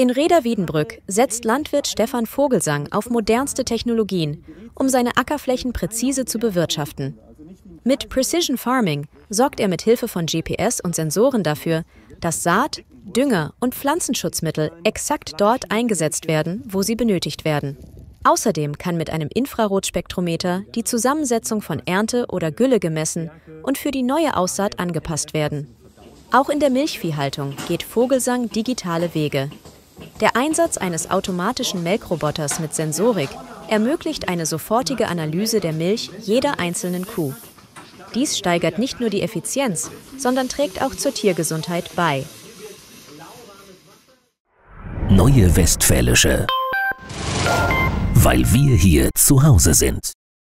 In Reda-Wiedenbrück setzt Landwirt Stefan Vogelsang auf modernste Technologien, um seine Ackerflächen präzise zu bewirtschaften. Mit Precision Farming sorgt er mit Hilfe von GPS und Sensoren dafür, dass Saat, Dünger und Pflanzenschutzmittel exakt dort eingesetzt werden, wo sie benötigt werden. Außerdem kann mit einem Infrarotspektrometer die Zusammensetzung von Ernte oder Gülle gemessen und für die neue Aussaat angepasst werden. Auch in der Milchviehhaltung geht Vogelsang digitale Wege. Der Einsatz eines automatischen Melkroboters mit Sensorik ermöglicht eine sofortige Analyse der Milch jeder einzelnen Kuh. Dies steigert nicht nur die Effizienz, sondern trägt auch zur Tiergesundheit bei. Neue Westfälische weil wir hier zu Hause sind.